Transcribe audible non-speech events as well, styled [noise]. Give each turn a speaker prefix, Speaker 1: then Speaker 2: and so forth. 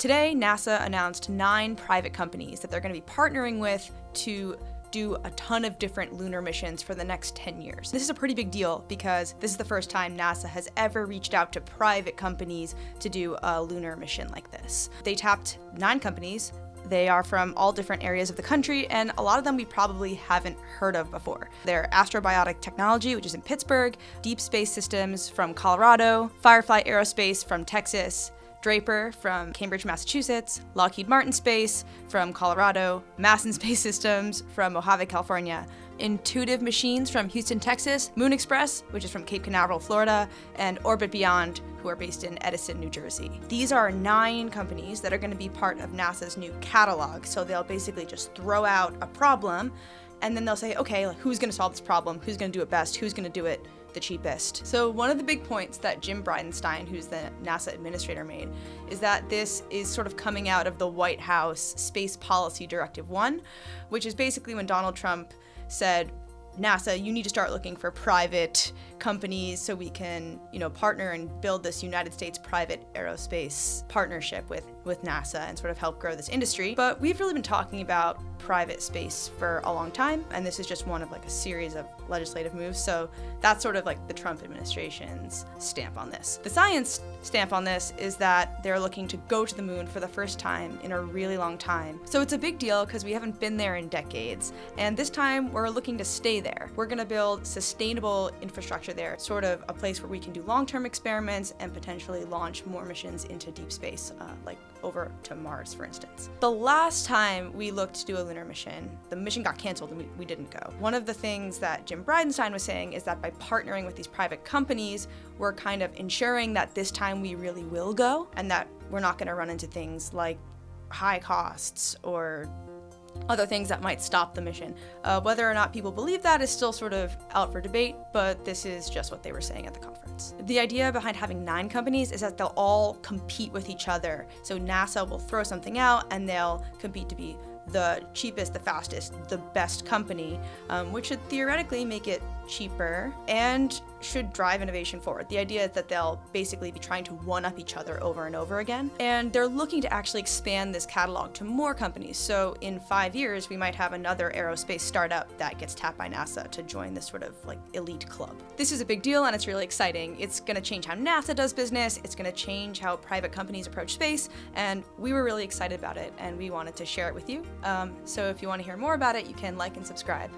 Speaker 1: Today, NASA announced nine private companies that they're going to be partnering with to do a ton of different lunar missions for the next 10 years. This is a pretty big deal because this is the first time NASA has ever reached out to private companies to do a lunar mission like this. They tapped nine companies. They are from all different areas of the country, and a lot of them we probably haven't heard of before. They're Astrobotic Technology, which is in Pittsburgh, Deep Space Systems from Colorado, Firefly Aerospace from Texas, Draper from Cambridge, Massachusetts, Lockheed Martin Space from Colorado, Masten [laughs] Space Systems from Mojave, California, Intuitive Machines from Houston, Texas, Moon Express, which is from Cape Canaveral, Florida, and Orbit Beyond, who are based in Edison, New Jersey. These are nine companies that are going to be part of NASA's new catalog. So they'll basically just throw out a problem and then they'll say, okay, like, who's going to solve this problem? Who's going to do it best? Who's to do it the cheapest. So one of the big points that Jim Bridenstine, who's the NASA administrator, made is that this is sort of coming out of the White House Space Policy Directive 1, which is basically when Donald Trump said, NASA, you need to start looking for private companies so we can, you know, partner and build this United States private aerospace partnership with with NASA and sort of help grow this industry. But we've really been talking about private space for a long time, and this is just one of like a series of legislative moves. So that's sort of like the Trump administration's stamp on this. The science stamp on this is that they're looking to go to the moon for the first time in a really long time. So it's a big deal because we haven't been there in decades, and this time we're looking to stay there. We're going to build sustainable infrastructure there, sort of a place where we can do long-term experiments and potentially launch more missions into deep space, uh, like over to Mars, for instance. The last time we looked to do a lunar mission, the mission got canceled and we, we didn't go. One of the things that Jim Bridenstine was saying is that by partnering with these private companies, we're kind of ensuring that this time we really will go and that we're not going to run into things like high costs or other things that might stop the mission. Uh, whether or not people believe that is still sort of out for debate, but this is just what they were saying at the conference. The idea behind having nine companies is that they'll all compete with each other. So NASA will throw something out and they'll compete to be the cheapest, the fastest, the best company, um, which should theoretically make it cheaper and should drive innovation forward. The idea is that they'll basically be trying to one up each other over and over again. And they're looking to actually expand this catalog to more companies. So in five years, we might have another aerospace startup that gets tapped by NASA to join this sort of like elite club. This is a big deal and it's really exciting. It's going to change how NASA does business, it's going to change how private companies approach space, and we were really excited about it and we wanted to share it with you. Um, so if you want to hear more about it, you can like and subscribe.